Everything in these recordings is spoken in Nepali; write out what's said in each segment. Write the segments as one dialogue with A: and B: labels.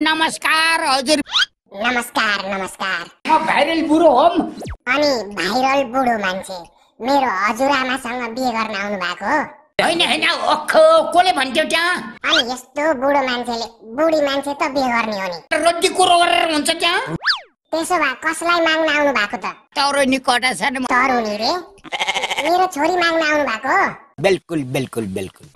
A: नमस्कार हजुर।
B: नमस्कार नमस्कार।
A: म भाइरल बुढो हो
B: अनि भाइरल बुढो मान्छे मेरो हजुरआमासँग बिहे गर्न आउनु भएको हो।
A: होइन होइन ओखो कसले भन्थ्यो त्यहाँ?
B: अनि यस्तो बुढो मान्छेले बुढी मान्छे त बिहे गर्ने हो नि।
A: रोजी कुरो गरेर हुन्छ त्यहाँ?
B: त्यसो भए कसलाई माग्न आउनु भएको त?
A: तर नि कटा छ नि
B: तरुनी रे। मेरो छोरी माग्न आउनु भएको हो।
A: बिल्कुल बिल्कुल बिल्कुल।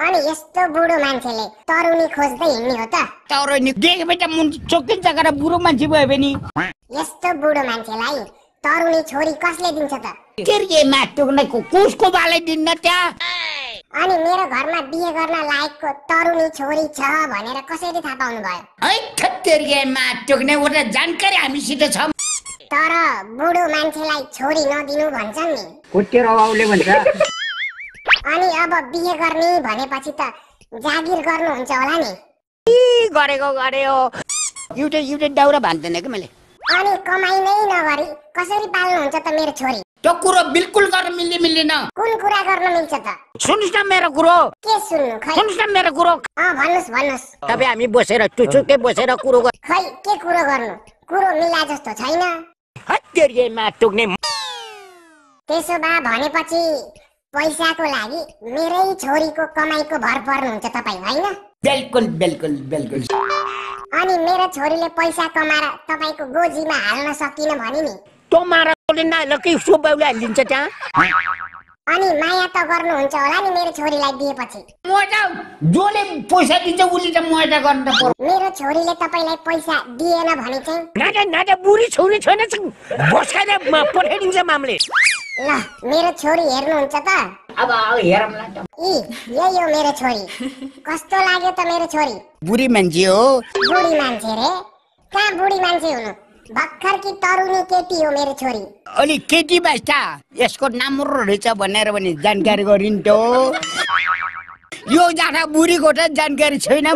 B: अनि यस्तो बुढो मान्छेले तरुनी खोज्दै हिँड्ने हो त।
A: तर नि देख बेटा मुन चोकिन्छ गरेर बुढो मान्छे भयो भने।
B: यस्तो बुढो मान्छेलाई तरुनी छोरी कसले दिन्छ त?
A: के रे माटोक्ने कसको बालै दिन्न त्यहाँ
B: अनि मेरो घरमा बिहे गर्न लायकको तरुनी छोरी छ भनेर कसरी थाहा पाउनु भयो
A: है खत्तेरिया माटोक्ने एउटा जानकारी हामीसित छ।
B: तर बुढो मान्छेलाई छोरी नदिनु भन्छन् नि।
C: कुटेर बाउले भन्छ।
B: अब बिहे गर्ने भनेपछि त जागिर गर्नुहुन्छ होला नि।
A: गरेको गरे हो। एउटा एउटा दाउरा भान्दैन कि मैले?
B: अनि कमाइ नै नगरी कसरी पाल्नुहुन्छ त मेरो छोरी?
A: त्यो कुरो बिल्कुल गर्न मिल्ने मिल्दैन।
B: कुन कुरा गर्न मिल्छ त?
A: सुन्नुहोस् न मेरो कुरो।
B: के सुन्नु खै?
A: सुन्नुहोस् न मेरो कुरो।
B: अँ भन्नुहोस् भन्नुहोस्।
A: तपाईँ हामी बसेर टुचुकै बसेर कुरो गर।
B: खै के कुरो गर्नु? कुरो मिला जस्तो छैन।
A: हत्तेरियामा टोक्ने
B: त्यसो भए भनेपछि पैसाको लागि मेरै छोरीको कमाइको भर पर्नुहुन्छ तपाईँ होइन?
A: बिल्कुल बिल्कुल बिल्कुल।
B: अनि मेरो छोरीले पैसा कमाएर तपाईँको गोजीमा हाल्न सकिन भने नि।
A: तँ माराले नआएर के सुबाउले हालिदिन्छ त्यहाँ?
B: अनि माया त गर्नुहुन्छ होला नि मेरो छोरीलाई दिएपछि।
A: जसले पैसा दिन्छ उसले त मजा गर्न त पर्यो
B: मेरो छोरीले तपाईँलाई पैसा दिएन भने चाहिँ
A: नाटा नाटा बुढी छोरी छैन बस्काएर पठाइदिन्छ मामले।
B: ल मेरो छोरी हेर्नुहुन्छ त
A: अब हेरौँला त
B: यी यही हो मेरो छोरी कस्तो लाग्यो त मेरो छोरी
A: बुढी मान्छे हो
B: बुढी मान्छे रे कहाँ बुढी मान्छे हुनु भर्खर कि तरुनी केटी हो मेरो छोरी
A: अलि केटी बास्ता यसको राम्रो रहेछ भनेर भने जानकारी गरिन्थ्यो यो जाँदा बुढीको त जानकारी छैन